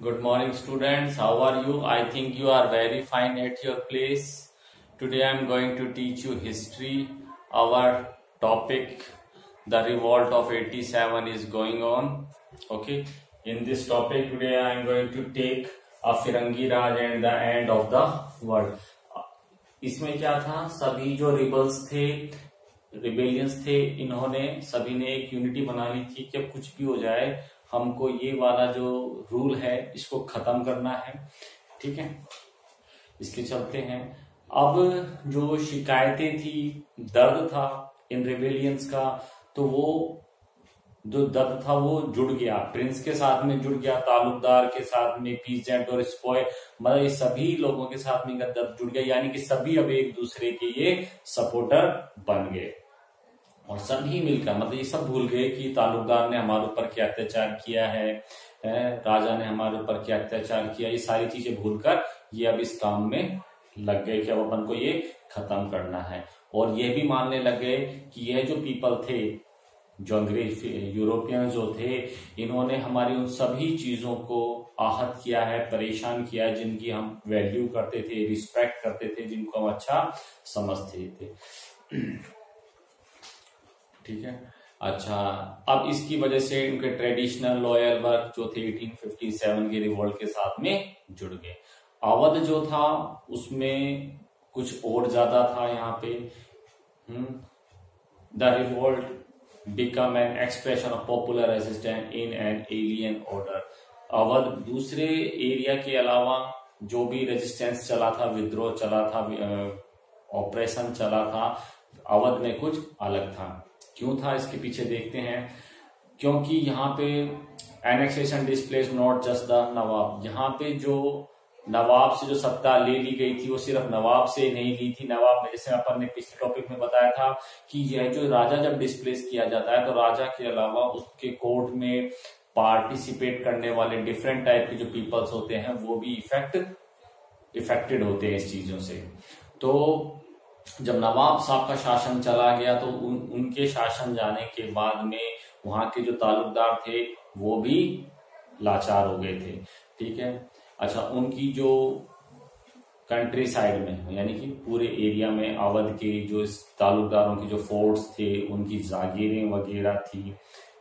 Good morning, students. How are you? I think you are very fine at your place. Today I am going to teach you history. Our topic, the revolt of 87 is going on. Okay. In this topic today I am going to take a Firangi Raj and the end of the world. इसमें क्या था सभी जो rebels थे rebellions थे इन्होंने सभी ने एक यूनिटी बना ली थी कि अब कुछ भी हो जाए हमको ये वाला जो रूल है, इसको खत्म करना है। ठीक है? इसके चलते हैं। अब जो शिकायतें थी, दर्द था इन रिबेलियंस का तो वो जो दर्द था वो जुड़ गया। प्रिंस के साथ में जुड़ गया, तालुकदार के साथ में पीजेंट और स्पॉय मतलब ये सभी लोगों के साथ में दर्द जुड़ गया, यानी कि सभी अब एक दूसरे के ये सपोर्टर बन गए। और सभी मिलकर मतलब ये सब भूल गए कि तालुकदार ने हमारे ऊपर क्या अत्याचार किया है राजा ने हमारे ऊपर क्या अत्याचार किया, ये सारी चीज़ें भूलकर ये अब इस काम में लग गए कि अब अपन को ये खत्म करना है। और ये भी मानने लग गए कि यह जो पीपल थे, जो अंग्रेज़ यूरोपियन जो थे, इन्होंने हमारी उन सभी चीज़ों को आहत किया है, परेशान किया है, जिनकी हम वैल्यू करते थे रिस्पेक्ट करते थे, जिनको हम अच्छा समझते थे। ठीक है? अच्छा अब इसकी वजह से उनके ट्रेडिशनल लॉयल वर्क जो थे 1857 के रिवोल्ट के साथ में जुड़ गए। अवध जो था, उसमें कुछ और ज़्यादा था यहाँ पे। The revolt become an expression of popular resistant in an alien order Awadh दूसरे एरिया के अलावा जो भी रेजिस्टेंस चला था विद्रोह चला था ऑपरेशन चला था, अवध में कुछ अलग था। क्यों था, इसके पीछे देखते हैं। क्योंकि यहाँ पे annexation displace not just the nawab यहाँ पे जो नवाब से जो सत्ता ले ली गई थी, वो सिर्फ़ नवाब से नहीं ली थी। नवाब में जैसे अपन ने पिछले टॉपिक में बताया था कि यह जो राजा जब डिस्प्लेस किया जाता है तो राजा के अलावा उसके कोर्ट में पार्टिसिपेट करने वाले डिफरेंट टाइप के जो पीपल्स होते हैं, वो भी इफ़ेक्ट इफेक्टेड होते हैं इस चीज़ों से। तो जब नवाब साहब का शासन चला गया तो उन, उनके शासन जाने के बाद में वहाँ के जो तालुकदार थे, वो भी लाचार हो गए थे। ठीक है? अच्छा उनकी जो कंट्री साइड में, यानी कि पूरे एरिया में अवध के जो तालुकदारों के जो फोर्ट्स थे, उनकी जागीरें वगैरह थी।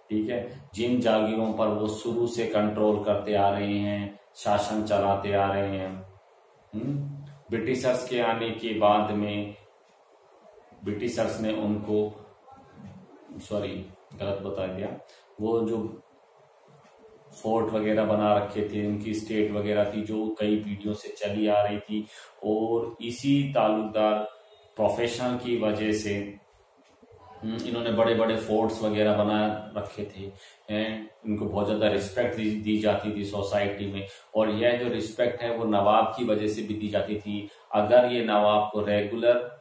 ठीक है? जिन जागीरों पर वो शुरू से कंट्रोल करते आ रहे हैं, शासन चलाते आ रहे हैं ब्रिटिशर्स के आने के बाद में ब्रिटिशर्स ने उनको सॉरी गलत बता दिया वो जो फोर्ट वगैरह बना रखे थे उनकी स्टेट वगैरह थी जो कई पीढ़ियों से चली आ रही थी और इसी तालुकदार प्रोफेशनल की वजह से इन्होंने बड़े बड़े फोर्ट्स वगैरह बना रखे थे इनको बहुत ज़्यादा रिस्पेक्ट दी, दी जाती थी सोसाइटी में और यह जो रिस्पेक्ट है वो नवाब की वजह से भी दी जाती थी। अगर ये नवाब को रेगुलर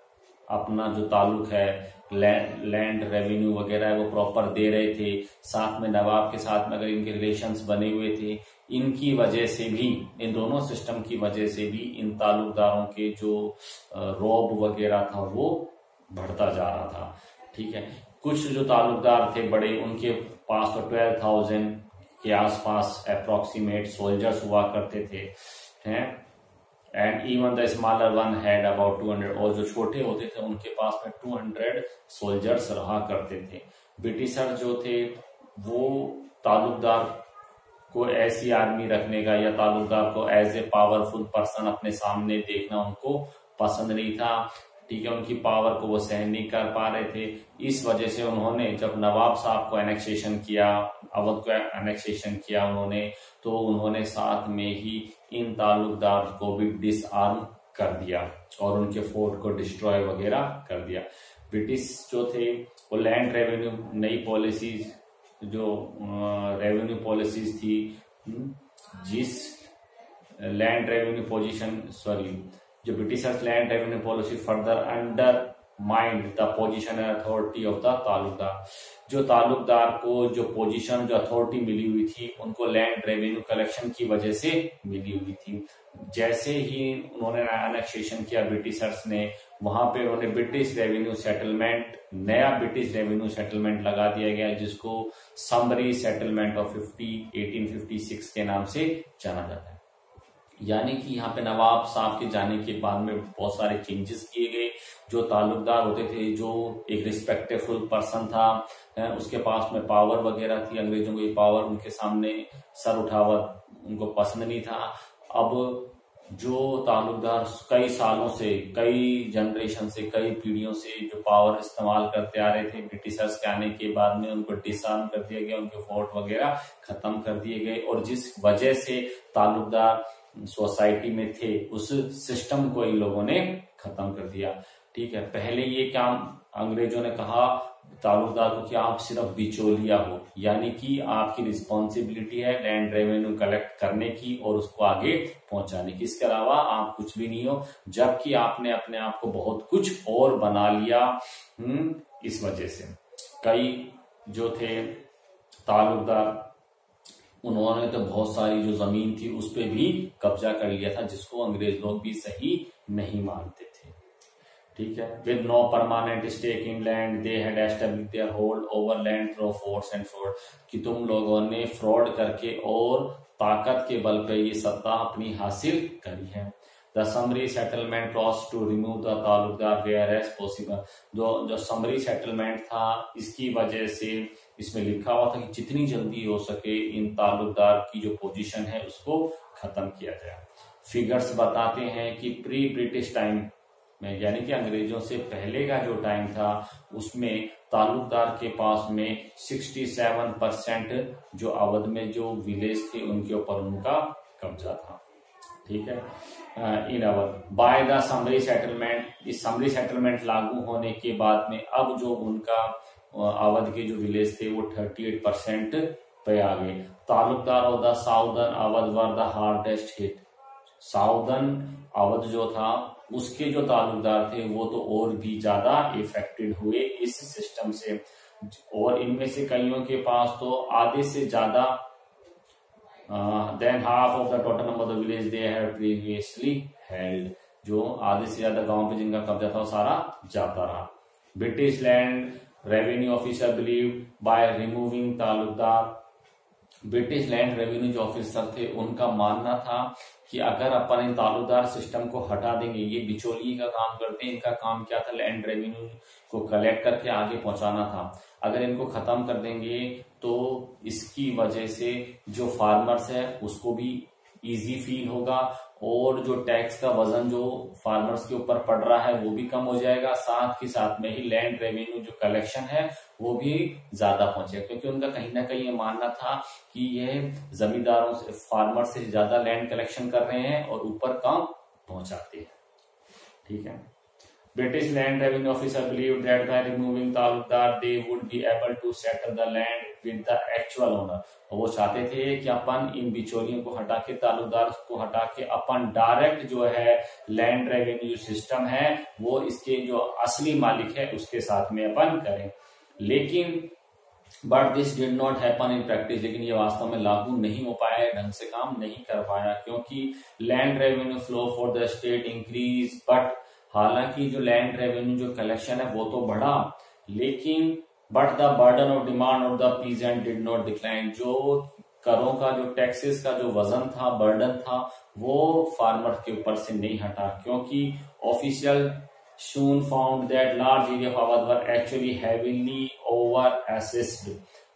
अपना जो ताल्लुक है लैंड रेवेन्यू वगैरह है, वो प्रॉपर दे रहे थे। साथ में नवाब के साथ में अगर इनके रिलेशंस बने हुए थे, इनकी वजह से भी, इन दोनों सिस्टम की वजह से भी इन तालुकदारों के जो रॉब वगैरह था, वो बढ़ता जा रहा था। ठीक है? कुछ जो तालुकदार थे बड़े, उनके पास तो ट्वेल्व थाउज़ेंड के आसपास अप्रोक्सीमेट सोल्जर्स हुआ करते थे। हैं? And even the smaller one had about 200 और जो छोटे होते थे, उनके पास में 200 सोल्जर्स रहा करते थे। ब्रिटिशर जो थे, वो तालुकदार को ऐसी आर्मी रखने का या तालुकदार को एज ए पावरफुल पर्सन अपने सामने देखना उनको पसंद नहीं था। ठीक है, उनकी पावर को वो सहन नहीं कर पा रहे थे। इस वजह से उन्होंने जब नवाब साहब को एनेक्सेशन किया, अवध को एनेक्सेशन किया उन्होंने तो उन्होंने साथ में ही इन तालुकदार को भी डिसआर्म कर दिया और उनके फोर्ट को डिस्ट्रॉय वगैरह कर दिया। ब्रिटिश जो थे, वो लैंड रेवेन्यू नई पॉलिसीज़ जो रेवेन्यू पॉलिसीज़ थी जिस लैंड रेवेन्यू पोजीशन सॉरी जो Britishers land revenue policy further undermined the position and authority of the taluqdar जो तालुकदार को जो पोजीशन जो अथॉरिटी मिली हुई थी, उनको लैंड रेवेन्यू कलेक्शन की वजह से मिली हुई थी। जैसे ही उन्होंने अनेक्सेशन किया ब्रिटिशर्स ने, वहाँ पे उन्होंने ब्रिटिश रेवेन्यू सेटलमेंट नया ब्रिटिश रेवेन्यू सेटलमेंट लगा दिया गया, जिसको समरी सेटलमेंट ऑफ़ 50 1856 के नाम से जाना जाता है। यानी कि यहाँ पे नवाब साहब के जाने के बाद में बहुत सारे चेंजेस किए गए। जो ताल्लुकदार होते थे, जो एक रिस्पेक्टेफुल पर्सन था उसके पास में पावर वगैरह थी, अंग्रेज़ों को पावर उनके सामने सर उठावा उनको पसंद नहीं था। अब जो ताल्लुकदार कई सालों से, कई जनरेशन से, कई पीढ़ियों से जो पावर इस्तेमाल करते आ रहे थे, ब्रिटिशर्स के आने के बाद में उनको डिसआर्म कर दिया गया, उनके फोर्ट वगैरह खत्म कर दिए गए और जिस वजह से ताल्लुकदार सोसाइटी में थे, उस सिस्टम को इन लोगों ने खत्म कर दिया। ठीक है? पहले ये काम अंग्रेज़ों ने कहा, तालुकदार को कि आप सिर्फ़ बिचौलिया हो, यानी कि आपकी रिस्पॉन्सिबिलिटी है लैंड रेवेन्यू कलेक्ट करने की और उसको आगे पहुँचाने की। इसके अलावा आप कुछ भी नहीं हो, जबकि आपने अपने आप को बहुत कुछ और बना लिया हम्म इस वजह से। कई जो थे तालुकदार, उन्होंने तो बहुत सारी जो ज़मीन थी उस पर भी कब्जा कर लिया था, जिसको अंग्रेज़ लोग भी सही नहीं मानते थे। ठीक है? With no permanent stake in land they had establish their hold over land through force and fraud कि तुम लोगों ने फ्रॉड करके और ताकत के बल पे ये सत्ता अपनी हासिल करी है। The summary settlement was to remove the taluqdar where as possible जो जो समरी सेटलमेंट था, इसकी वजह से इसमें लिखा हुआ था कि जितनी जल्दी हो सके इन तालुकदार की जो पोजीशन है, उसको खत्म किया जाए। फिगर्स बताते हैं कि प्री ब्रिटिश टाइम में यानी कि अंग्रेज़ों से पहले का जो टाइम था, उसमें ताल्लुकदार के पास में 67 परसेंट जो अवध में जो विलेज थे, उनके ऊपर उनका कब्जा था। ठीक है? In Awadh. By the summary settlement इस समरी सेटलमेंट लागू होने के बाद में अब जो उनका अवध के जो विलेज थे, वो 38 परसेंट पे आ गए। Taluqdar of the southern Awadh were the hardest hit southern Awadh जो था उसके जो तालुकदार थे, वो तो और भी ज़्यादा इफेक्टेड हुए इस सिस्टम से। और इनमें से कईयों के पास तो आधे से ज़्यादा then half of the total number of village they have previously held जो आधे से ज़्यादा गाँव पे जिनका कब्जा था वो सारा जाता रहा। British land revenue officer believe by removing taluqdar British land revenue जो ऑफिसर थे, उनका मानना था कि अगर अपन इन तालुदार सिस्टम को हटा देंगे, ये बिचौलिए का काम करते हैं, इनका काम क्या था? लैंड रेवेन्यू को कलेक्ट करके आगे पहुंचाना था। अगर इनको खत्म कर देंगे तो इसकी वजह से जो फार्मर्स है, उसको भी इजी फील होगा। और जो टैक्स का वज़न जो फार्मर्स के ऊपर पड़ रहा है, वो भी कम हो जाएगा। साथ ही साथ में ही लैंड रेवेन्यू जो कलेक्शन है, वो भी ज़्यादा पहुंचेगा क्योंकि उनका कहीं ना कहीं ये मानना था कि ये जमींदारों से फार्मर से ज़्यादा लैंड कलेक्शन कर रहे हैं और ऊपर कम पहुंचाते हैं। ठीक है? British land revenue officer believed that by removing talukdar, they would be able to settle the land with the actual owner. और वो चाहते थे कि अपन इन बिचौलियों को हटा के तालुकदार को हटा के अपन डायरेक्ट जो है लैंड रेवेन्यू सिस्टम है वो इसके जो असली मालिक है उसके साथ में अपन करें लेकिन but this did not happen in practice लेकिन ये वास्तव में लागू नहीं हो पाया ढंग से काम नहीं कर पाया क्योंकि land revenue flow for the state increase but हालाँकि जो लैंड रेवेन्यू जो कलेक्शन है, वो तो बढ़ा, लेकिन but the burden of demand of the peasant did not decline जो करों का, जो टैक्सेस का जो वज़न था बर्डन था, वो फार्मर के ऊपर से नहीं हटा, क्योंकि official soon found that large area of Awadh were actually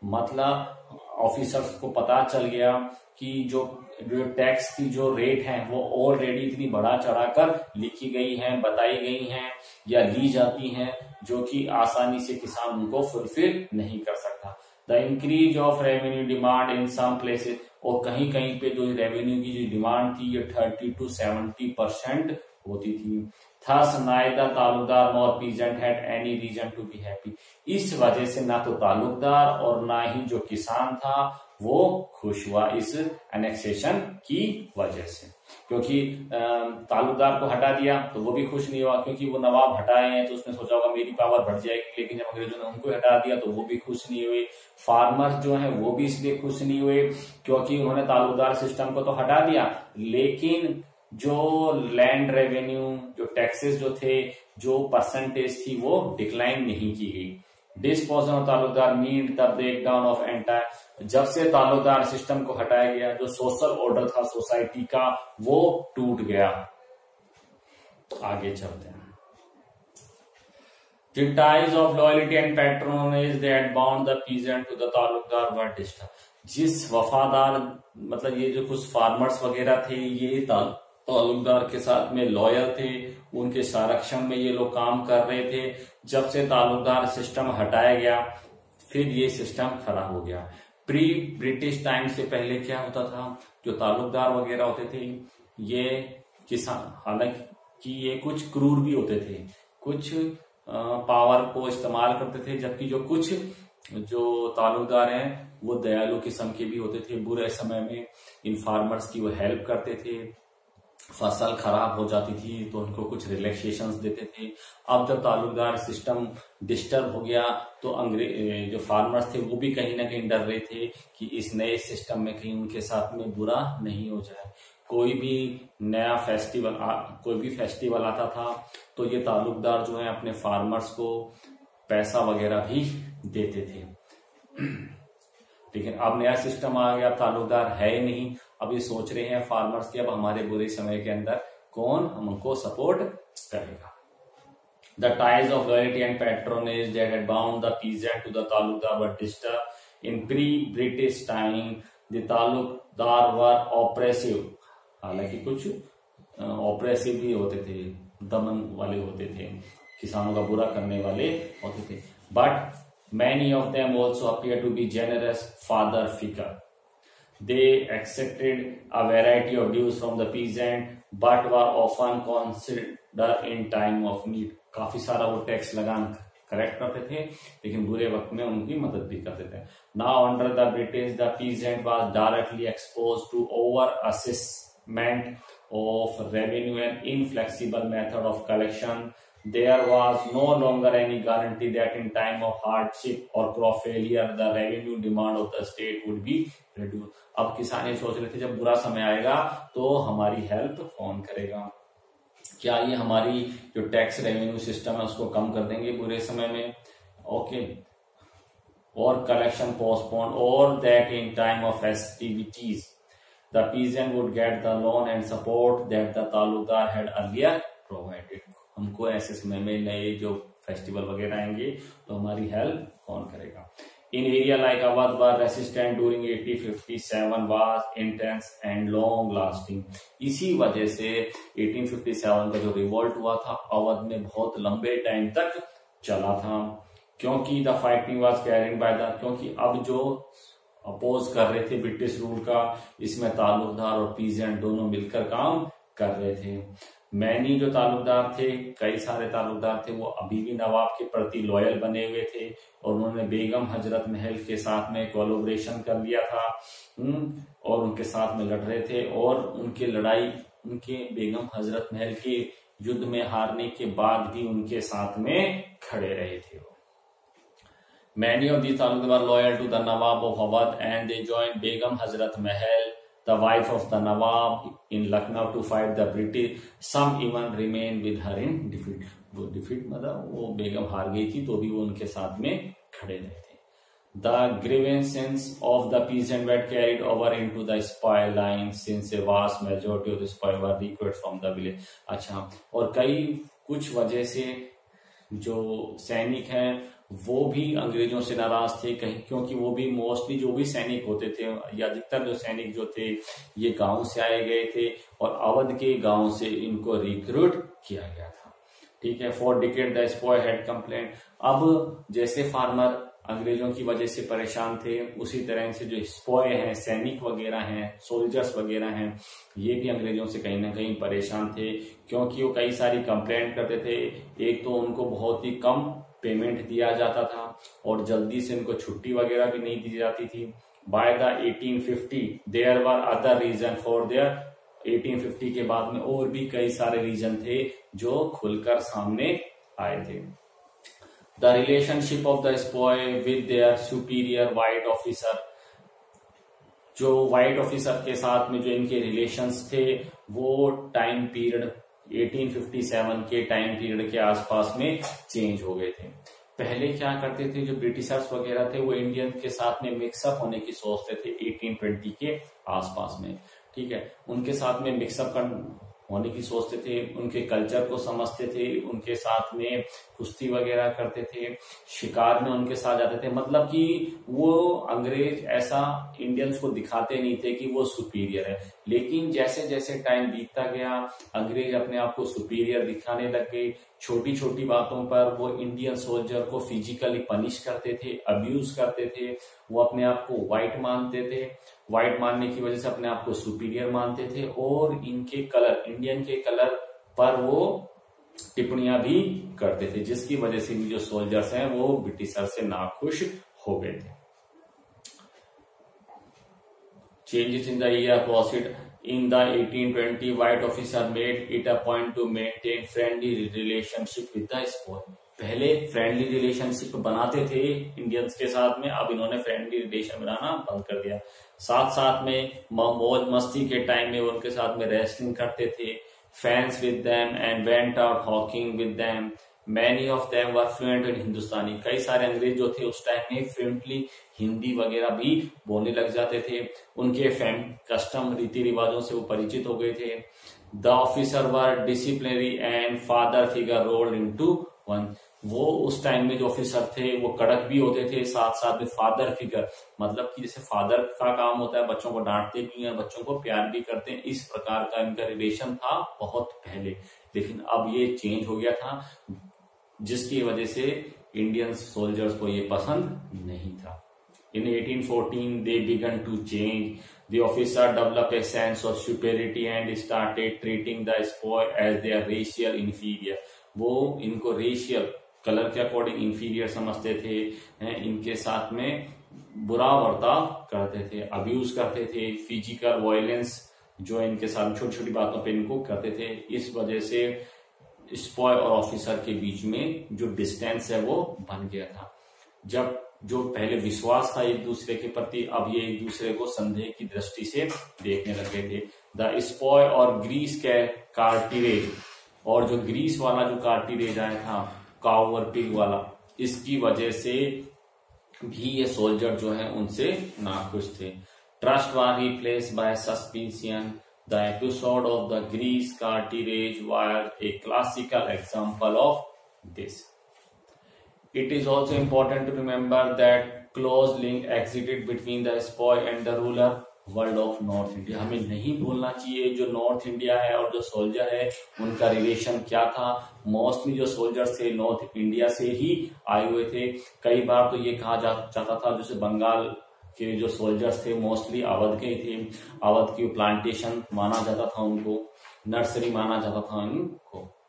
मतलब ऑफिसर्स को पता चल गया कि जो जो टैक्स की जो रेट है, वो ऑलरेडी इतनी बढ़ा चढ़ाकर लिखी गई है, बताई गई है, या ली जाती हैं, जो कि आसानी से किसान उनको फुलफिल नहीं कर सकता। The increase of revenue demand in some places और कहीं कहीं पे जो रेवेन्यू की जो डिमांड थी, ये थर्टी टू सेवेंटी परसेंट होती थी। Thus neither taluqdar nor peasant had any reason to be happy इस वजह से ना तो तालुकदार और ना ही जो किसान था वो खुश हुआ इस एनेक्सेशन की वजह से। क्योंकि तालुकदार को हटा दिया तो वो भी खुश नहीं हुआ, क्योंकि वो नवाब हटाए हैं तो उसने सोचा होगा मेरी पावर बढ़ जाएगी, लेकिन जब अंग्रेज़ों ने उनको हटा दिया तो वो भी खुश नहीं हुए। फार्मर जो है, वो भी इसलिए खुश नहीं हुए, क्योंकि उन्होंने तालुकदार सिस्टम को तो हटा दिया। लेकिन जो लैंड रेवेन्यू जो टैक्सेस जो थे, जो परसेंटेज थी, वो डिक्लाइन नहीं की गई। Dispossession of taluqdar mean the breakdown of entire जब से तालुकदार सिस्टम को हटाया गया, जो सोशल ऑर्डर था सोसाइटी का, वो टूट गया आगे चलते हैं The ties of loyalty and patronage that bound the peasant to the Talukdar were disturbed. जिस वफादार मतलब ये जो कुछ फार्मर्स वगैरह थे, ये तालुकदार के साथ में लॉयर थे, उनके संरक्षण में ये लोग काम कर रहे थे। जब से तालुकदार सिस्टम हटाया गया, फिर ये सिस्टम खड़ा हो गया। प्री ब्रिटिश टाइम से पहले क्या होता था? जो तालुकदार वगैरह होते थे, ये किसान, हालाँकि ये कुछ क्रूर भी होते थे। कुछ पावर को इस्तेमाल करते थे, जबकि जो कुछ, जो तालुकदार हैं, वो दयालु किस्म के भी होते थे। बुरे समय में इन फार्मर्स की वो हेल्प करते थे। फ़सल खराब हो जाती थी तो उनको कुछ रिलैक्सेशन देते थे। अब जब तालुकदार सिस्टम डिस्टर्ब हो गया तो अंग्रेज़ जो फार्मर्स थे वो भी कहीं ना कहीं डर रहे थे कि इस नए सिस्टम में कहीं उनके साथ में बुरा नहीं हो जाए। कोई भी नया फेस्टिवल आ, कोई भी फेस्टिवल आता था तो ये तालुकदार जो है अपने फार्मर्स को पैसा वगैरह भी देते थे। लेकिन अब नया सिस्टम आ गया तालुकदार है ही नहीं अब ये सोच रहे हैं फार्मर्स की अब हमारे बुरे समय के अंदर कौन हमको सपोर्ट करेगा? The ties of loyalty and patronage that had bound the peasant to the talukdar were disturbed. In pre-British time. The talukdar were oppressive. हालाँकि कुछ ऑपरेसिव भी होते थे, दमन वाले होते थे, किसानों का बुरा करने वाले होते थे. But many of them also appear to be generous father figure they accepted a variety of dues from the peasant but were often considered in time of need. काफ़ी सारा वो टैक्स लगान करेक्ट करते थे, लेकिन बुरे वक्त में उनकी मदद भी करते थे। ना under the British the peasant was directly expose to over assessment of revenue and inflexible method of collection there was no longer any guarantee that in time of hardship और crop failure the revenue demand of the state would be reduce अब किसान ये सोच रहे थे, जब बुरा समय आएगा तो हमारी हेल्प कौन करेगा? क्या ये हमारी जो टैक्स रेवेन्यू सिस्टम है, उसको कम कर देंगे बुरे समय में? ओके और कलेक्शन पोस्टपोन और that in time of festivities the peasant would get the loan and support that the talukdar had earlier provided. हमको ऐसे समय में नए जो फेस्टिवल वगैरह आएँगे तो हमारी हेल्प कौन करेगा? In area like Awadh were resistant during 1857 was intense and long lasting इसी वजह से 1857 का जो रिवोल्ट हुआ था अवध में बहुत लंबे टाइम तक चला था। क्योंकि the fighting was carrying by the क्योंकि अब जो अपोज कर रहे थे ब्रिटिश रूल का, इसमें तालुकदार और पीजेंट दोनों मिलकर काम कर रहे थे। मैनी जो तालुकदार थे कई सारे तालुकदार थे वो अभी भी नवाब के प्रति लॉयल बने हुए थे और उन्होंने बेगम हज़रत महल के साथ में कोलोब्रेशन कर लिया था हम्म, और उनके साथ में लड़ रहे थे और उनकी लड़ाई उनके बेगम हज़रत महल के युद्ध में हारने के बाद भी उनके साथ में खड़े रहे थे Many of these Talmudim were loyal to the Nawab of and they joined Begum Hazrat Mahal, the wife of the Nawab in Lucknow to fight the British. Some even remained with her in defeat. वो defeat मतलब वो बेगम हार गई थी तो भी वो उनके साथ में खड़े रहे थे The grievances of the peasant were carried over into the spoil line since a vast majority of the spoil were recovered from the village. अच्छा और कई कुछ वजह से जो सैनिक हैं वो भी अंग्रेज़ों से नाराज़ थे, कहीं, क्योंकि वो भी मोस्टली जो भी सैनिक होते थे, या अधिकतर जो सैनिक जो थे, ये गाँव से आए गए थे और अवध के गाँव से इनको रिक्रूट किया गया था। ठीक है for decade the sepoy had अब जैसे फार्मर अंग्रेज़ों की वजह से परेशान थे, उसी तरह से जो स्पॉय हैं, सैनिक वगैरह हैं सोल्जर्स वगैरह हैं, ये भी अंग्रेज़ों से कहीं ना कहीं परेशान थे, क्योंकि वो कई सारी कंप्लेंट करते थे। एक तो उनको बहुत ही कम पेमेंट दिया जाता था और जल्दी से इनको छुट्टी वगैरह भी नहीं दी जाती थी। By the 1850 there were other reason for their 1850 के बाद में और भी कई सारे रीजन थे जो खुलकर सामने आए थे। The relationship of the sepoy with their superior white officer जो व्हाइट ऑफिसर के साथ में जो इनके रिलेशंस थे, वो टाइम पीरियड 1857 के टाइम पीरियड के आसपास में चेंज हो गए थे। पहले क्या करते थे, जो ब्रिटिशर्स वगैरह थे, वो इंडियन के साथ में मिक्सअप होने की सोचते थे 1820 के आसपास में। ठीक है, उनके साथ में मिक्सअप होने की सोचते थे, उनके कल्चर को समझते थे, उनके साथ में कुश्ती वगैरह करते थे, शिकार में उनके साथ जाते थे। मतलब कि वो अंग्रेज़ ऐसा इंडियंस को दिखाते नहीं थे कि वो सुपीरियर है। लेकिन जैसे जैसे टाइम बीतता गया, अंग्रेज़ अपने आप को सुपीरियर दिखाने लग गए छोटी छोटी बातों पर वो इंडियन सोल्जर को फिजिकली पनिश करते थे अब्यूज करते थे, वो अपने आप को व्हाइट मानते थे व्हाइट मानने की वजह से अपने आप को सुपीरियर मानते थे और इनके कलर इंडियन के कलर पर वो टिप्पणियाँ भी करते थे, जिसकी वजह से जो सोल्जर्स हैं वो ब्रिटिशर से नाखुश हो गए थे। Changes in the year proceed in the 1820 white officer made it a point to maintain friendly relationship with the spoil पहले फ्रेंडली रिलेशनशिप बनाते थे इंडियंस के साथ में, अब इन्होंने फ्रेंडली रिलेशन बनाना बंद कर दिया। साथ साथ में, मौज मस्ती के टाइम में उनके साथ में रेसलिंग करते थे। Fence with them and went out hawking with them many of them were fluent in Hindustani कई सारे अंग्रेज़ जो थे उस टाइम में फ्लुएंटली हिंदी वगैरह भी बोलने लग जाते थे। उनके फैम, कस्टम रीति रिवाजों से वो परिचित हो गए थे। The officer were disciplinary and father figure rolled into one वो उस टाइम में जो ऑफिसर थे, वो कड़क भी होते थे साथ साथ में फादर फिगर मतलब कि जैसे फादर का काम होता है, बच्चों को डांटते भी हैं, बच्चों को प्यार भी करते हैं, इस प्रकार का इनका रिलेशन था बहुत पहले। लेकिन अब ये चेंज हो गया था, जिसकी वजह से इंडियन सोल्जर्स को ये पसंद नहीं था। इन 1814 they began to change. The officer developed a sense of superiority and started treating the spoil as their racial inferior. वो इनको रेशियल कलर के अकॉर्डिंग इंफीरियर समझते थे इनके साथ में बुरा बर्ताव करते थे अब्यूज करते थे फ़िज़िकल वायलेंस जो इनके साथ छोटी छोटी बातों पे इनको करते थे। इस वजह से स्पॉय और ऑफिसर के बीच में जो डिस्टेंस है वो बन गया था। जब जो पहले विश्वास था एक दूसरे के प्रति, अब ये एक दूसरे को संदेह की दृष्टि से देखने लगे थे। द स्पॉय और ग्रीस के कार्टिरेज, और जो ग्रीस वाला जो कार्टिरेज आया था काउर पिग वाला, इसकी वजह से भी ये सोल्जर जो है उनसे नाखुश थे। Trust was replace by suspicion the episode of the grease cartridge were a classical example of this. It is also important to remember that close link existed between the sepoy and the rural world of north India हमें नहीं भूलना चाहिए जो north India है और जो soldier है, उनका रिलेशन क्या था? मोस्टली जो सोल्जर थे नॉर्थ इंडिया से ही आए हुए थे। कई बार तो ये कहा जा, जाता था, जैसे बंगाल के जो सोल्जर्स थे मोस्टली अवध के थे। अवध की प्लांटेशन माना जाता था उनको नर्सरी माना जाता था उनको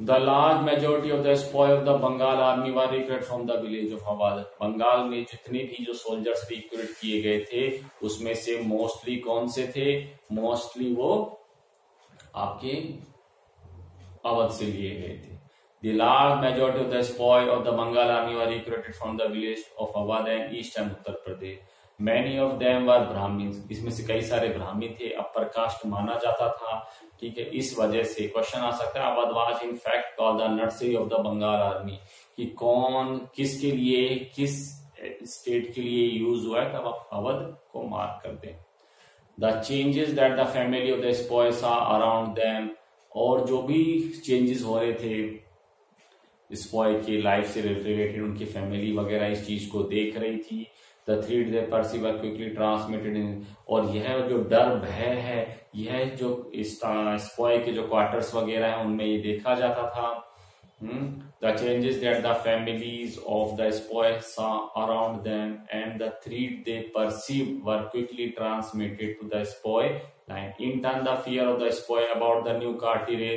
the large majority of the sepoy of the Bengal army were recruit from the village of Awadh Bengal में जितने भी जो सोल्जर्स रिक्रूट किए गए थे, उसमें से मोस्टली कौन से थे? मोस्टली वो आपके अवध से लिए गए थे। The large majority of the sepoy of the Bengal army were recruited from the village of Awadh and east and Uttar Pradesh many of them were Brahmin इसमें से कई सारे ब्राह्मी थे। अपर कास्ट माना जाता था। ठीक है, इस वजह से क्वेश्चन आ सकता है। Awadh was in fact call the nursery of the Bengal army कि कौन, किसके लिए, किस स्टेट के लिए यूज़ हुआ है? तब आप अवध को मार्क कर दें। The changes that the family of the sepoys around them और जो भी चेंजेस हो रहे थे स्पॉय के लाइफ से रिलेटेड उनकी फैमिली वगैरह इस चीज़ को देख रही थी। The threat they perceive quickly transmitted in और यह जो डर, भय है, यह जो स्पॉय के जो क्वार्टर्स वगैरह है, उनमें ये देखा जाता था। The changes that the families of the sepoy around them and the threat they perceive were quickly transmitted to the sepoy line in turn the fear of the sepoy about the new cartridge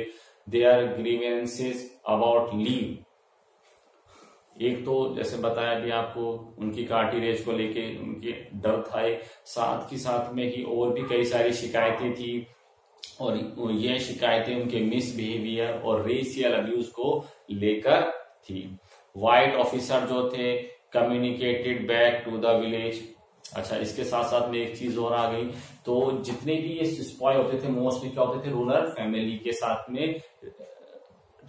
their grievances about leave एक तो जैसे बताया अभी आपको, उनकी कार्टिरेज को लेके उनके डर था साथ ही साथ में ही और भी कई सारी शिकायतें थी। और ये शिकायतें उनके मिसबिहेवियर और रेसियल अब्यूज को लेकर थी। व्हाइट ऑफिसर जो थे communicated back to the village अच्छा इसके साथ साथ में एक चीज़ और आ गई। तो जितने भी ये स्पॉय होते थे मोस्टली क्या होते थे? रूरल फैमिली के साथ में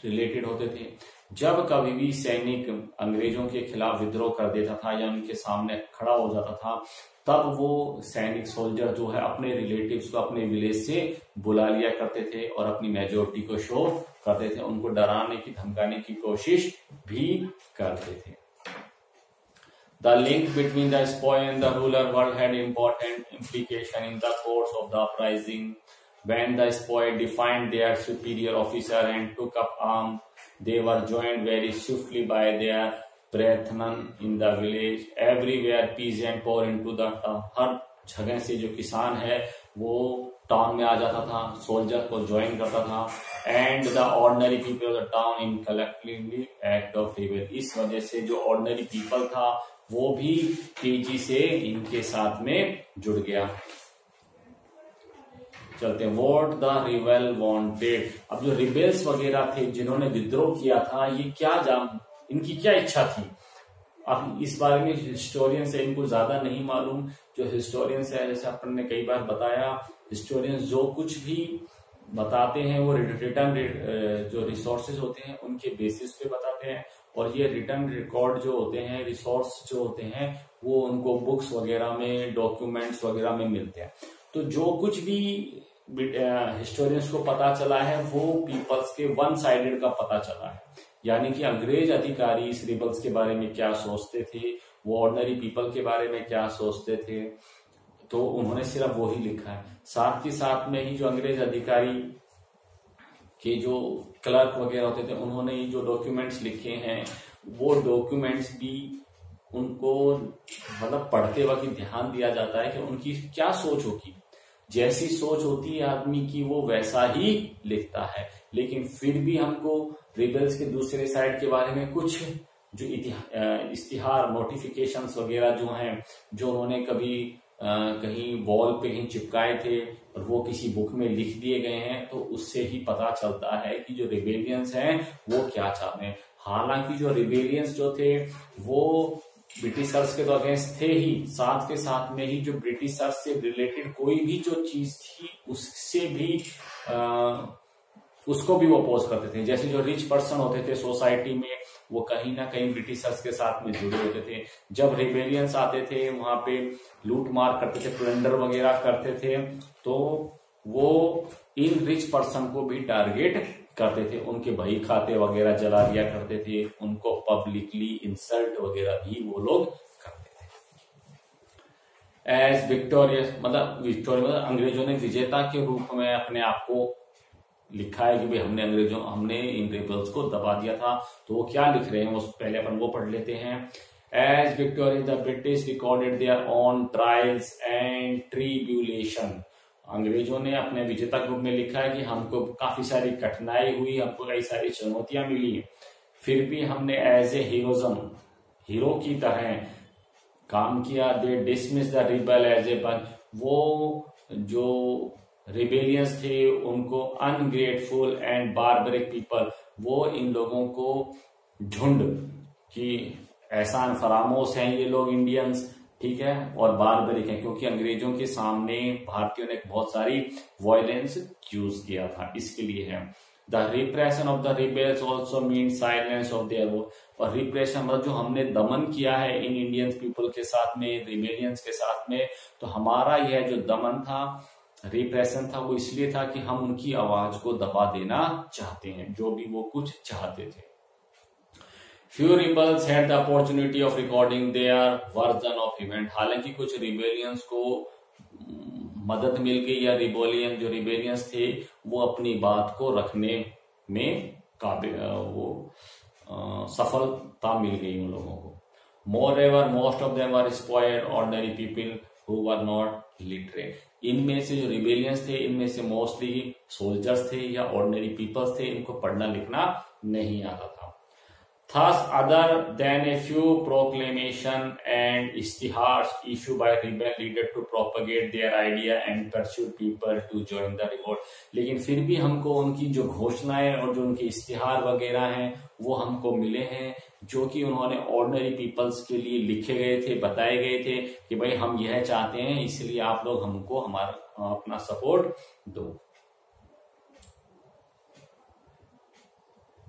रिलेटेड होते थे। जब कभी भी सैनिक अंग्रेज़ों के खिलाफ विद्रोह कर देता था या उनके सामने खड़ा हो जाता था, तब वो सैनिक सोल्जर जो है अपने रिलेटिव्स को अपने विलेज से बुला लिया करते थे और अपनी मेजोरिटी को शो करते थे। उनको डराने की, धमकाने की कोशिश भी करते थे। The link between the sepoy and the rural world had important implication in the course of the uprising when the spoiled defined their superior officer and took up arms they were joined very swiftly by their brethren in the village. Everywhere peasant pour into the town हर जगह से जो किसान है वो town में आ जाता था सोल्जर को ज्वाइन करता था and the ordinary people of the town in collectively act of rebel इस वजह से जो ऑर्डनरी पीपल था वो भी तेज़ी से इनके साथ में जुड़ गया चलते हैं। वॉट द रिवेल वॉन्टेड अब जो रिबेल्स वगैरह थे, जिन्होंने विद्रोह किया था, ये क्या जान, इनकी क्या इच्छा थी? अब इस बारे में हिस्टोरियंस से इनको ज़्यादा नहीं मालूम। जो हिस्टोरियंस है, जैसे अपन ने कई बार बताया हिस्टोरियंस जो कुछ भी बताते हैं, वो रिटर्न जो रिसोर्सेज होते हैं, उनके बेसिस पे बताते हैं। और ये रिटर्न रिकॉर्ड जो होते हैं रिसोर्स जो होते हैं, वो उनको बुक्स वगैरह में डॉक्यूमेंट्स वगैरह में मिलते हैं। तो जो कुछ भी हिस्टोरियंस को पता चला है, वो पीपल्स के वन साइडेड का पता चला है। यानी कि अंग्रेज़ अधिकारी इस रिबल्स के बारे में क्या सोचते थे, वो ऑर्डनरी पीपल के बारे में क्या सोचते थे तो उन्होंने सिर्फ़ वो ही लिखा है। साथ ही साथ में ही जो अंग्रेज़ अधिकारी के जो क्लर्क वगैरह होते थे, उन्होंने ही जो डॉक्यूमेंट्स लिखे हैं, वो डॉक्यूमेंट्स भी उनको मतलब पढ़ते वक्त ध्यान दिया जाता है कि उनकी क्या सोच होगी। जैसी सोच होती है आदमी की वो वैसा ही लिखता है। लेकिन फिर भी हमको रिबल्स के दूसरे साइड के बारे में कुछ जो इश्तिहार नोटिफिकेशन वगैरह जो हैं जो उन्होंने कभी आ, कहीं वॉल पे ही चिपकाए थे और वो किसी बुक में लिख दिए गए हैं तो उससे ही पता चलता है कि जो रिबेलियंस हैं वो क्या चाहते हैं। हालाँकि जो रिबेलियंस जो थे वो ब्रिटिशर्स के तो अगेंस्ट थे ही साथ के साथ में ही जो ब्रिटिशर्स से रिलेटेड कोई भी जो चीज़ थी उससे भी आ, उसको भी वो अपोज करते थे। जैसे जो रिच पर्सन होते थे सोसाइटी में वो कहीं ना कहीं ब्रिटिशर्स के साथ में जुड़े होते थे। जब रिबेलियंस आते थे वहाँ पे लूट मार करते थे प्लेंडर वगैरह करते थे तो वो इन रिच पर्सन को भी टारगेट करते थे, उनके बही खाते वगैरह जला दिया करते थे, उनको पब्लिकली इंसल्ट वगैरह भी वो लोग करते थे। एज विक्टोरियस मतलब विक्टोरिया मतलब अंग्रेज़ों ने विजेता के रूप में अपने आप को लिखा है कि भाई हमने अंग्रेज़ों, हमने इन रिबल्स को दबा दिया था। तो वो क्या लिख रहे हैं, वो पहले अपन वो पढ़ लेते हैं। As Victoria the British recorded their own trials and tribulation अंग्रेज़ों ने अपने विजेता ग्रुप में लिखा है कि हमको काफ़ी सारी कठिनाई हुई, हमको कई सारी चुनौतियाँ मिली। फिर भी हमने एज ए हीरोजम हीरो की तरह काम किया। They dismiss the rebel as a bun वो जो रिबेलियंस थे, उनको अनग्रेटफुल एंड बारबरिक पीपल वो इन लोगों को झुंड की एहसान फरामोश हैं ये लोग इंडियंस ठीक है? और बारबरिक है क्योंकि अंग्रेज़ों के सामने भारतीयों ने बहुत सारी वॉयलेंस यूज़ किया था, इसके लिए है। The repression of the rebels also mean silence of their और रिप्रेशन मतलब जो हमने दमन किया है इन इंडियन पीपल के साथ में रिबेलियंस के साथ में तो हमारा यह जो दमन था रिप्रेशन था, वो इसलिए था कि हम उनकी आवाज़ को दबा देना चाहते हैं, जो भी वो कुछ चाहते थे। Few rebels had the opportunity of recording their version of event हालाँकि कुछ रिबेलियंस को मदद मिल गई या रिबोलियन जो रिबेलियंस थे, वो अपनी बात को रखने में काबिल वो सफलता मिल गई उन लोगों को। Moreover most of them are spoiled ordinary people who were not literate इनमें से जो रिबेलियंस थे, इनमें से मोस्टली सोल्जर्स थे या ऑर्डनरी पीपल्स थे, इनको पढ़ना लिखना नहीं आता था। Thus, other than a few proclamation and istihars issued by rebel leader to propagate their idea and pursue people to join the revolt. लेकिन फिर भी हमको उनकी जो घोषणाएँ और जो उनके इश्तिहार वगैरह हैं वो हमको मिले हैं जो कि उन्होंने ऑर्डनरी पीपल्स के लिए लिखे गए थे बताए गए थे कि भाई हम यह चाहते हैं इसलिए आप लोग हमको हमारा अपना सपोर्ट दो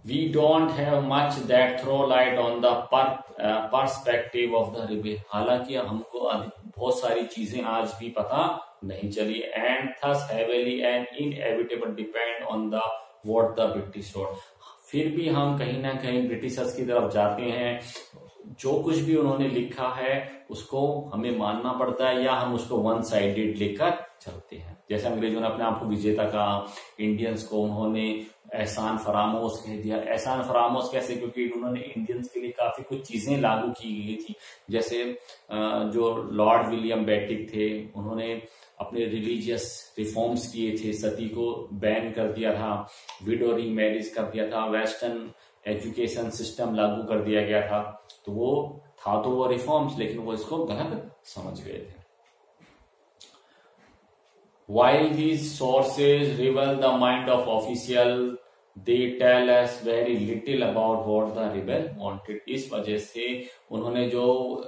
we don't have much that throw light on the per, uh, perspective of the rebel हालाँकि हमको बहुत सारी चीज़ें आज भी पता नहीं चली. And thus heavily and inevitable depend on the what the British wrote. फिर भी हम कहीं ना कहीं ब्रिटिशर्स की तरफ़ जाते हैं. जो कुछ भी उन्होंने लिखा है उसको हमें मानना पड़ता है या हम उसको वन साइडेड लेकर चलते हैं. जैसे अंग्रेज़ों ने अपने आप को विजेता कहा इंडियंस को उन्होंने एहसान फरामोश कह दिया। एहसान फरामोश कैसे? क्योंकि उन्होंने इंडियंस के लिए काफ़ी कुछ चीज़ें लागू की गई थी। जैसे जो लॉर्ड विलियम बैटिक थे उन्होंने अपने रिलीजियस रिफॉर्म्स किए थे। सती को बैन कर दिया था। विडो री मैरिज कर दिया था। वेस्टर्न एजुकेशन सिस्टम लागू कर दिया गया था। तो वो था तो वो रिफॉर्म्स लेकिन वो इसको गलत समझ गए थे। While these sources reveal the mind of official, they tell us very little about what the rebel wanted. इस वजह से उन्होंने जो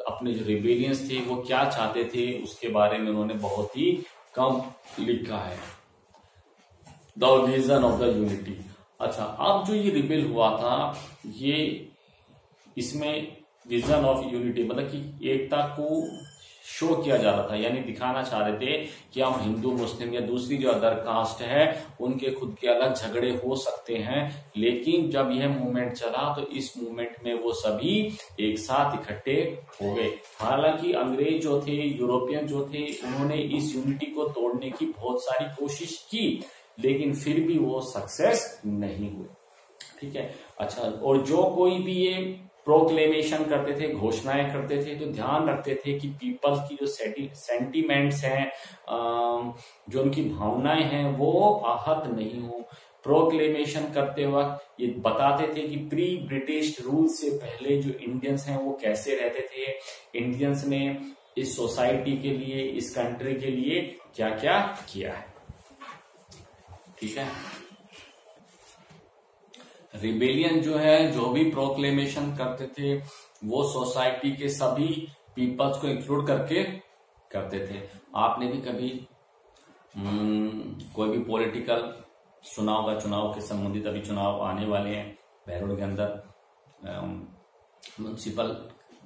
अपने जो रिबेलियंस थे, वो क्या चाहते थे, उसके बारे में उन्होंने बहुत ही कम लिखा है the vision of the unity अच्छा अब जो ये रिबेल हुआ था, ये इसमें विजन ऑफ़ यूनिटी मतलब कि एकता को शो किया जा रहा था, यानी दिखाना चाह रहे थे कि हम हिंदू, मुस्लिम या दूसरी जो अदर कास्ट है, उनके खुद के अलग झगड़े हो सकते हैं। लेकिन जब यह मूवमेंट चला तो इस मूवमेंट में वो सभी एक साथ इकट्ठे हो गए। हालाँकि अंग्रेज़ जो थे, यूरोपियन जो थे, उन्होंने इस यूनिटी को तोड़ने की बहुत सारी कोशिश की, लेकिन फिर भी वो सक्सेस नहीं हुए। ठीक है? अच्छा और जो कोई भी ये प्रोक्लेमेशन करते थे, घोषणाएँ करते थे तो ध्यान रखते थे कि पीपल्स की जो सेंटिमेंट्स हैं जो उनकी भावनाएँ हैं, वो आहत नहीं हो। प्रोक्लेमेशन करते वक्त ये बताते थे कि प्री ब्रिटिश रूल से पहले जो इंडियंस हैं, वो कैसे रहते थे? इंडियंस ने इस सोसाइटी के लिए, इस कंट्री के लिए क्या क्या किया है? ठीक है? रिबेलियन जो है जो भी प्रोक्लेमेशन करते थे वो सोसाइटी के सभी पीपल्स को इंक्लूड करके करते थे। आपने भी कभी हम्म, कोई भी पॉलिटिकल सुना होगा चुनाव के संबंधित अभी चुनाव आने वाले हैं बहरोड के अंदर म्यूनसिपल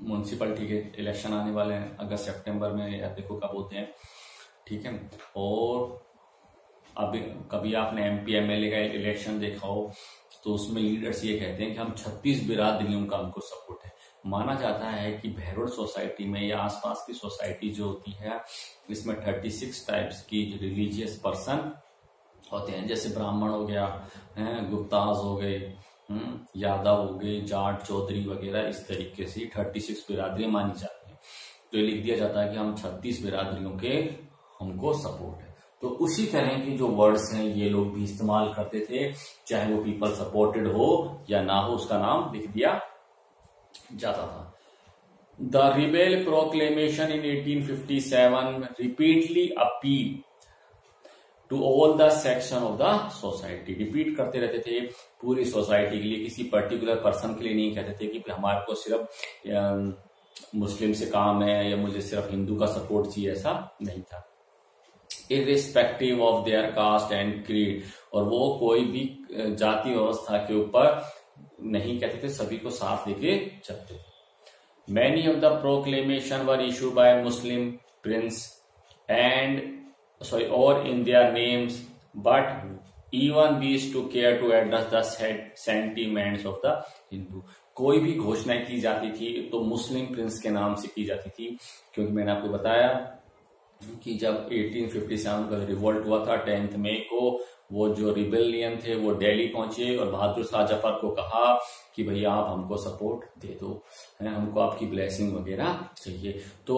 म्यूनसिपलिटी के इलेक्शन आने वाले हैं अगस्त सितंबर में या देखो कब होते हैं ठीक है? और अभी कभी आपने एमपी एमएलए का इलेक्शन देखा हो तो उसमें लीडर्स ये कहते हैं कि हम 36 बिरादरियों का हमको सपोर्ट है। माना जाता है कि भैरोड सोसाइटी में या आसपास की सोसाइटी जो होती है इसमें 36 टाइप्स की रिलीजियस पर्सन होते हैं। जैसे ब्राह्मण हो गया है गुप्ताज हो गए हम्म, यादव हो गए जाट चौधरी वगैरह इस तरीके से थर्टी सिक्स बिरादरी मानी जाती है। तो ये लिख दिया जाता है कि हम छत्तीस बिरादरियों के हमको सपोर्ट है। तो उसी तरह के जो वर्ड्स हैं, ये लोग भी इस्तेमाल करते थे, चाहे वो पीपल सपोर्टेड हो या ना हो, उसका नाम लिख दिया जाता था। The rebel proclamation in 1857 repeatedly appeal to all the section of the society repeat करते रहते थे, पूरी सोसाइटी के लिए, किसी पर्टिकुलर पर्सन के लिए नहीं कहते थे कि हमारे को सिर्फ़ मुस्लिम से काम है या मुझे सिर्फ़ हिंदू का सपोर्ट चाहिए, ऐसा नहीं था। Irrespective of their caste and creed और वो कोई भी जाति व्यवस्था के ऊपर नहीं कहते थे, सभी को साथ लेके चलते थे। Many of the proclamation were issue by Muslim prince and sorry और in their names but even these to care to address the sentiments of the Hindu कोई भी घोषणाएँ की जाती थी तो मुस्लिम प्रिंस के नाम से की जाती थी, क्योंकि मैंने आपको बताया कि जब 1857 का रिवोल्ट हुआ था टेंथ मई को, वो जो रिबेलियन थे, वो दिल्ली पहुँचे और बहादुर शाह ज़फ़र को कहा कि भैया आप हमको सपोर्ट दे दो, है, हमको आपकी ब्लेसिंग वगैरह चाहिए। तो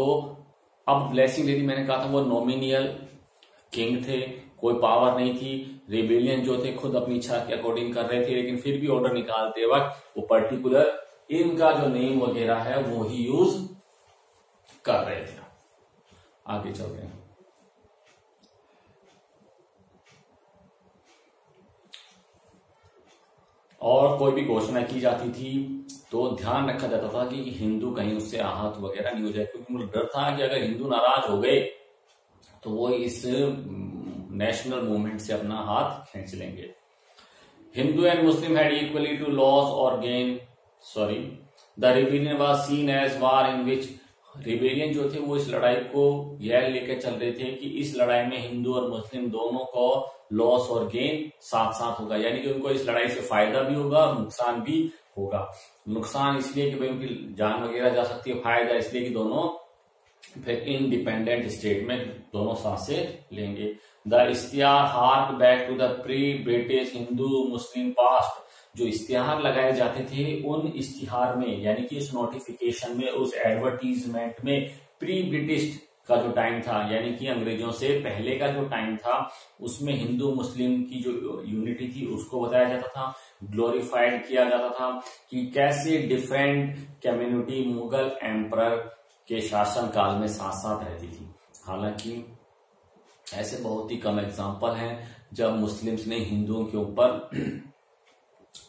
अब ब्लेसिंग लेनी मैंने कहा था, वो नॉमिनियल किंग थे, कोई पावर नहीं थी रिबेलियन जो थे खुद अपनी इच्छा के अकॉर्डिंग कर रहे थे, लेकिन फिर भी ऑर्डर निकालते वक्त वो पर्टिकुलर इनका जो नेम वगैरह है, वो ही यूज़ कर रहे थे। आगे चलते हैं। और कोई भी घोषणा की जाती थी तो ध्यान रखा जाता था कि हिंदू कहीं उससे आहत वगैरह नहीं हो जाए, क्योंकि मुझे डर था कि अगर हिंदू नाराज़ हो गए तो वो इस नेशनल मूवमेंट से अपना हाथ खींच लेंगे। Hindu and Muslim had equally to loss और gain sorry the rebellion was seen as war in which rebellion जो थे, वो इस लड़ाई को यह लेकर चल रहे थे कि इस लड़ाई में हिंदू और मुस्लिम दोनों को लॉस और गेन साथ साथ होगा। यानी कि उनको इस लड़ाई से फ़ायदा भी होगा और नुकसान भी होगा। नुकसान इसलिए कि भाई उनकी जान वगैरह जा सकती है, फ़ायदा इसलिए कि दोनों फिर इनडिपेंडेंट स्टेट में दोनों साँसें लेंगे। The ishtahar hark back to the pre British Hindu Muslim past जो इश्तिहार लगाए जाते थे, उन इश्तिहार में, यानी कि उस नोटिफिकेशन में, उस एडवर्टीजमेंट में प्री ब्रिटिश का जो टाइम था, यानी कि अंग्रेज़ों से पहले का जो टाइम था, उसमें हिंदू, मुस्लिम की जो यूनिटी थी, उसको बताया जाता था ग्लोरीफाइड किया जाता था कि कैसे डिफरेंट कम्युनिटी मुगल एम्पर के शासन काल में साथ साथ रहती थी। हालाँकि, ऐसे बहुत ही कम एग्ज़ाम्पल हैं, जब मुस्लिम्स ने हिंदुओं के ऊपर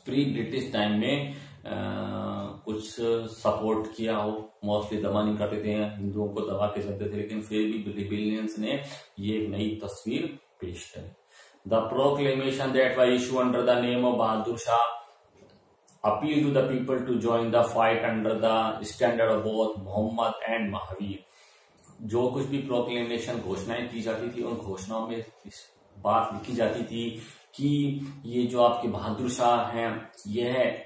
प्री ब्रिटिश टाइम में आ, कुछ सपोर्ट किया हो। मोस्टली दबा नहीं करते थे हिंदुओं को दबा के चलते थे लेकिन फिर भी रिबिलियंस ने ये नई तस्वीर पेश करी। The proclamation that why issue under the name of Bahadur Shah appeal to the people to join the fight under the standard of both Mohammad and Mahavir जो कुछ भी प्रोक्लेमेशन घोषणाएँ की जाती थी उन घोषणाओं में बात लिखी जाती थी कि ये जो आपके बहादुर शाह हैं, यह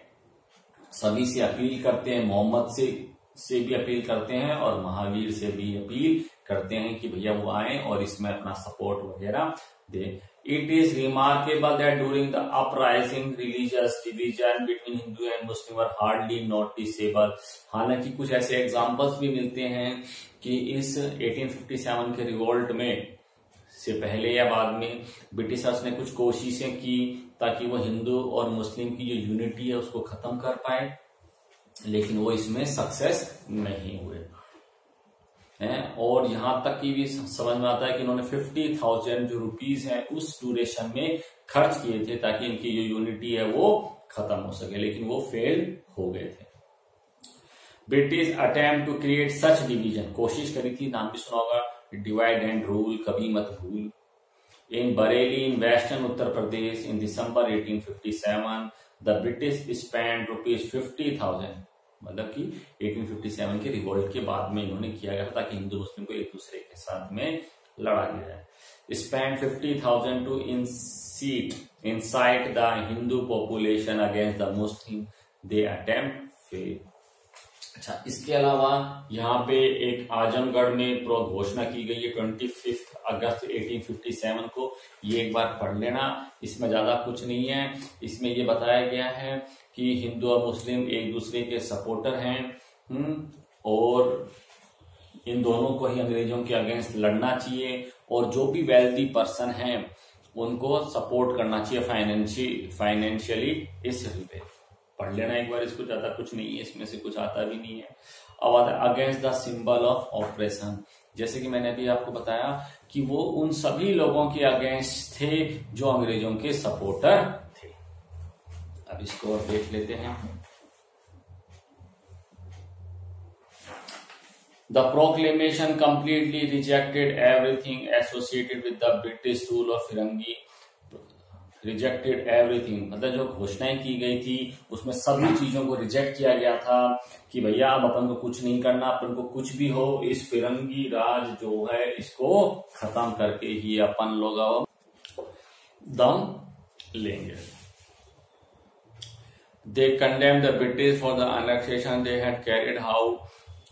सभी से अपील करते हैं, मोहम्मद से से भी अपील करते हैं और महावीर से भी अपील करते हैं कि भैया वो आए और इसमें अपना सपोर्ट वगैरह दे। It is remarkable that during the uprising religious division between Hindu and Muslim are hardly noticeable हालाँकि कुछ ऐसे एग्जांपल्स भी मिलते हैं कि इस 1857 के रिवोल्ट में से पहले या बाद में ब्रिटिशर्स ने कुछ कोशिशें की ताकि वो हिंदू और मुस्लिम की जो यूनिटी है उसको खत्म कर पाए, लेकिन वो इसमें सक्सेस नहीं हुए। हैं? और यहाँ तक की भी समझ में आता है कि इन्होंने फिफ्टी थाउज़ेंड जो रुपीज़ है उस ड्यूरेशन में खर्च किए थे ताकि इनकी जो यूनिटी है वो खत्म हो सके, लेकिन वो फेल हो गए थे। British attempt to create such division कोशिश करी थी, नाम भी सुना होगा डिवाइड एंड रूल कभी मत भूल in Bareilly in western Uttar Pradesh in December 1857 the British spend rupees fifty thousand मतलब कि 1857 के रिवोल्ट के बाद में इन्होंने किया गया ताकि हिंदू, मुस्लिम को एक दूसरे के साथ में लड़ा जाए spend fifty thousand to incite incite the Hindu population against the Muslim they attempt fail अच्छा इसके अलावा यहाँ पे एक आजमगढ़ में प्रो घोषणा की गई है ट्वेंटी फिफ्थ अगस्त 1857 को। ये एक बार पढ़ लेना इसमें ज़्यादा कुछ नहीं है। इसमें ये बताया गया है कि हिंदू और मुस्लिम एक दूसरे के सपोर्टर हैं हम्म, और इन दोनों को ही अंग्रेज़ों के अगेंस्ट लड़ना चाहिए और जो भी वेल्दी पर्सन हैं उनको सपोर्ट करना चाहिए फाइनेंशियली फाइनेंशियली इस पे। पढ़ लेना एक बार, इसको ज़्यादा कुछ नहीं है, इसमें से कुछ आता भी नहीं है। अब आता है against the symbol of operation जैसे कि मैंने अभी आपको बताया कि वो उन सभी लोगों के अगेंस्ट थे जो अंग्रेज़ों के सपोर्टर थे। अब इसको और देख लेते हैं। The proclamation completely rejected everything associated with the British rule of firangi rejected everything मतलब जो घोषणाएँ की गई थी, उसमें सभी चीज़ों को रिजेक्ट किया गया था कि भैया, अब अपन को कुछ नहीं करना, अपन को कुछ भी हो, इस फिरंगी राज जो है, इसको खत्म करके ही अपन लोग दम लेंगे। They condemn the British for the annexation they had carried out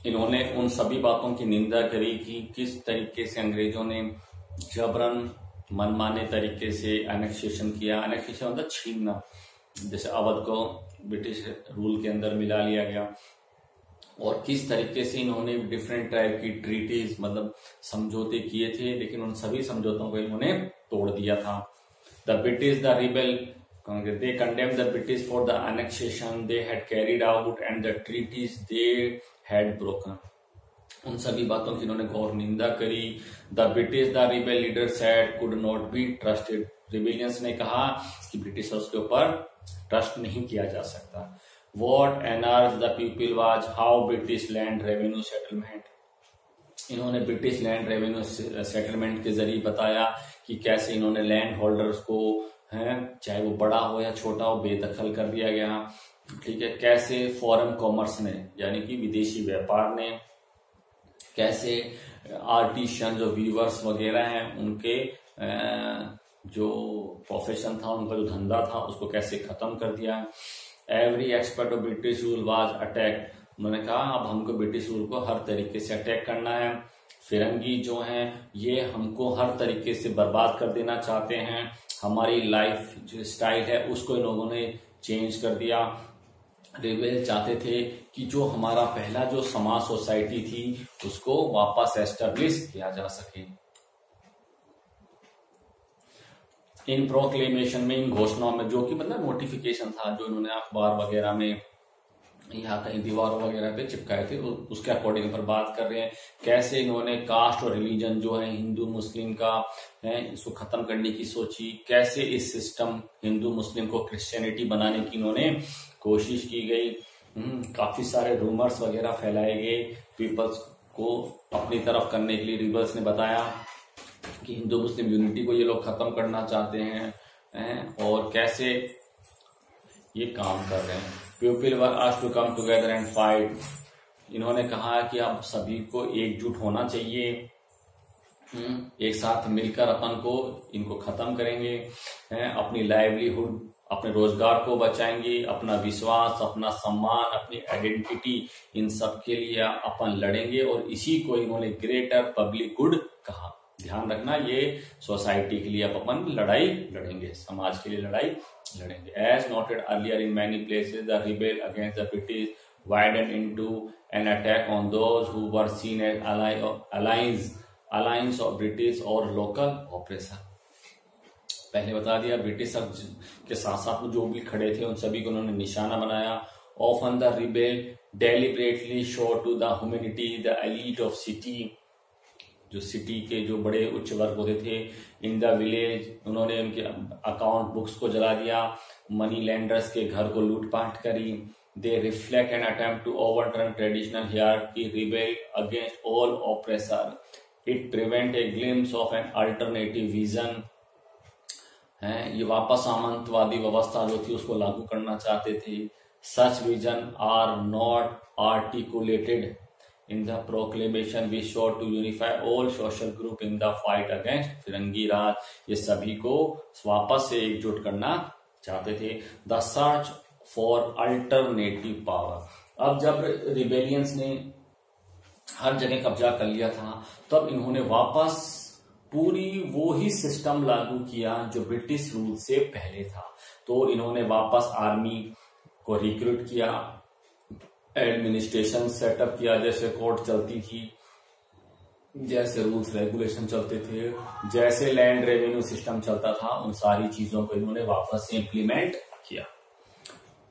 इन्होंने उन सभी बातों की निंदा करी कि किस तरीके से अंग्रेज़ों ने जबरन मनमाने तरीके से अनेक्सेशन किया। अनेक्सेशन मतलब छीनना। जैसे अवध को ब्रिटिश रूल के अंदर मिला लिया गया। और किस तरीके से इन्होंने डिफरेंट टाइप की ट्रीटीज मतलब समझौते किए थे, लेकिन उन सभी समझौतों को इन्होंने तोड़ दिया था। The British the rebel they condemned the British for the annexation. They had carried out and the treaties they had broken. उन सभी बातों की इन्होंने गौर निंदा करी। The British the rebel leader said could not be trusted rebellions ने कहा कि ब्रिटिशर्स के ऊपर ट्रस्ट नहीं किया जा सकता। What angered the people was how British land revenue settlement इन्होंने ब्रिटिश लैंड रेवेन्यू सेटलमेंट के ज़रिए बताया कि कैसे इन्होंने लैंड होल्डर्स को, है, चाहे वो बड़ा हो या छोटा हो, बेदखल कर दिया गया। ठीक है, कैसे फॉरेन कॉमर्स ने, यानी कि विदेशी व्यापार ने कैसे आर्टिशियन जो वीवर्स वगैरह हैं, उनके जो प्रोफेशन था, उनका जो धंधा था, उसको कैसे खत्म कर दिया। है every expert of British rule was attack उन्होंने कहा, अब हमको ब्रिटिश रूल को हर तरीके से अटैक करना है। फिरंगी जो हैं, ये हमको हर तरीके से बर्बाद कर देना चाहते हैं। हमारी लाइफ जो स्टाइल है, उसको इन लोगों ने चेंज कर दिया। रिबेल चाहते थे कि जो हमारा पहला जो समाज सोसाइटी थी, उसको वापस एस्टेब्लिश किया जा सके। इन प्रोक्लेमेशन में, इन घोषणाओं में जो कि मतलब नोटिफिकेशन था, जो इन्होंने अखबार वगैरह में यहाँ कहीं दीवारों वगैरह पे चिपकाए थे उसके अकॉर्डिंग पर बात कर रहे हैं कैसे इन्होंने कास्ट और रिलीजन जो है हिंदू मुस्लिम का है इसको खत्म करने की सोची कैसे इस सिस्टम हिंदू मुस्लिम को क्रिश्चियनिटी बनाने की इन्होंने कोशिश की गई। हम्म, काफ़ी सारे रूमर्स वगैरह फैलाए गए पीपल्स को अपनी तरफ़ करने के लिए रिबल्स ने बताया कि हिंदू मुस्लिम यूनिटी को ये लोग खत्म करना चाहते हैं, हैं और कैसे ये काम कर रहे हैं। People were us to come together and fight इन्होंने कहा कि अब सभी को एकजुट होना चाहिए। हम्म, एक साथ मिलकर अपन को इनको खत्म करेंगे। अपनी लाइवलीहुड अपने रोज़गार को बचाएँगे। अपना विश्वास अपना सम्मान अपनी आइडेंटिटी इन सब के लिए अपन लड़ेंगे। और इसी को इन्होंने ग्रेटर पब्लिक गुड कहा। ध्यान रखना ये सोसाइटी के लिए अपन लड़ाई लड़ेंगे समाज के लिए लड़ाई लड़ेंगे as noted earlier in many places the rebel against the British वाइडेड into an attack on those who were seen as alliance alliance of British और लोकल ऑपरेशन पहले बता दिया ब्रिटिश के साथ साथ जो भी खड़े थे, उन सभी को उन्होंने निशाना बनाया often the rebel deliberately show to the humanity the elite of city जो सिटी के जो बड़े उच्च वर्ग होते थे इन द विलेज उन्होंने उनके अकाउंट बुक्स को जला दिया मनी लैंडर्स के घर को लूटपाट करी। They reflect an attempt to overturn traditional hierarchy rebel against all oppressor it prevent a glimpse of an alternative vision है, ये वापस सामंतवादी व्यवस्था जो थी, उसको लागू करना चाहते थे। Such vision are not articulated in the proclamation we sought to unify all social group in the fight against firangi Raj ये सभी को वापस से एकजुट करना चाहते थे। The search for alternative power अब जब रिबेलियंस ने हर जगह कब्जा कर लिया था, तब इन्होंने वापस पूरी वो ही सिस्टम लागू किया जो ब्रिटिश रूल से पहले था। तो इन्होंने वापस आर्मी को रिक्रूट किया। एडमिनिस्ट्रेशन सेटअप किया, जैसे कोर्ट चलती थी, जैसे रूल्स, रेगुलेशन चलते थे, जैसे लैंड रेवेन्यू सिस्टम चलता था, उन सारी चीज़ों को इन्होंने वापस से इम्प्लीमेंट किया।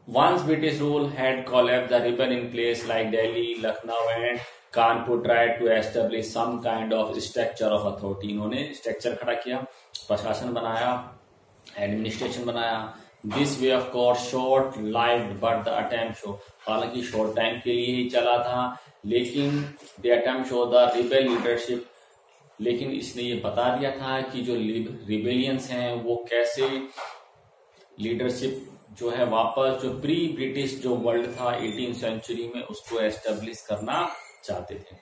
Once British rule had collapsed the rebel in place like Delhi Lucknow and Kanpur tried to establish some kind of structure of authority इन्होंने स्ट्रक्चर खड़ा किया, प्रशासन बनाया एडमिनिस्ट्रेशन बनाया this way of course short live but the attempt show हालाँकि short time के लिए ही चला था, लेकिन the attempt show the rebel leadership लेकिन इसने ये बता दिया था कि जो रिबेलियंस हैं, वो कैसे लीडरशिप जो है वापस, जो प्री ब्रिटिश जो वर्ल्ड था एटीन सेंचुरी में, उसको एस्टेब्लिश करना चाहते थे।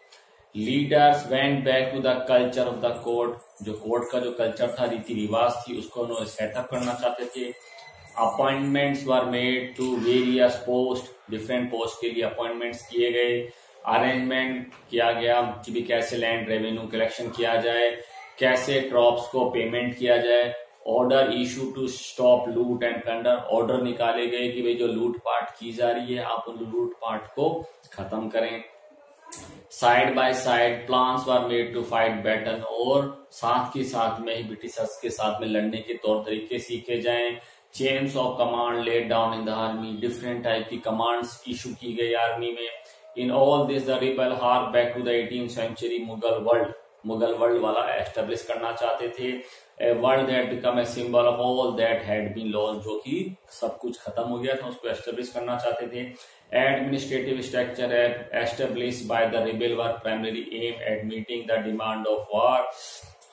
Leaders went back to the culture of the court जो कोर्ट का जो कल्चर था रीति रिवाज थी, उसको सेटअप करना चाहते थे। Appointments were made to various post different post के लिए अपॉइंटमेंट्स किए गए। अरेंजमेंट किया गया कि भी कैसे लैंड रेवेन्यू कलेक्शन किया जाए, कैसे ट्रॉप्स को पेमेंट किया जाए। Order issue to stop loot and plunder order निकाले गए कि भाई जो लूट पाट की जा रही है, आप उन लूट पाट को खत्म करें। Side by side plans were made to fight battle और साथ के साथ में ही ब्रिटिशर्स के साथ में लड़ने के तौर तरीके सीखे जाएँ। Chains of command laid down in the army different type की कमांड्स इशू की गई आर्मी में in all this the rebel hark back to the eighteen century Mughal world Mughal world वाला एस्टेब्लिश करना चाहते थे world that become a symbol of all that had been loss जो कि सब कुछ खत्म हो गया था उसको एस्टेब्लिश करना चाहते थे administrative structure establish by the rebel were primary aim at meeting the demand of war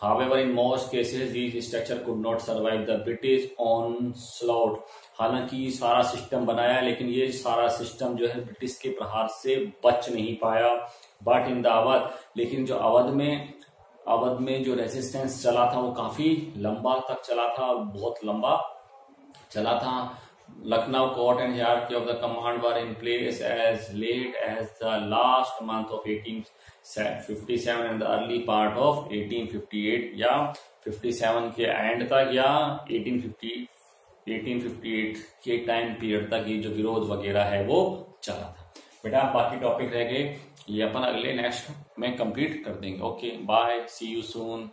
However, in most cases, these structure could not survive. The British onslaught. हालाँकि सारा सिस्टम बनाया लेकिन ये सारा सिस्टम जो है ब्रिटिश के प्रहार से बच नहीं पाया. बट इन द अवध लेकिन जो अवध में अवध में जो रेजिस्टेंस चला था वो काफ़ी लंबा तक चला था बहुत लंबा चला था. Lucknow court and hierarchy of the command were in place as late as the last month of eighteen 1857 and the early part of 1858 या 57 के एंड तक या 1850 1858 के टाइम पीरियड तक ये जो विरोध वगैरह है वो चला था। बेटा, बाकी टॉपिक रह गए। ये अपन अगले नेक्स्ट में कंप्लीट कर देंगे। Okay bye see you soon